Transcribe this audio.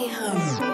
Damn.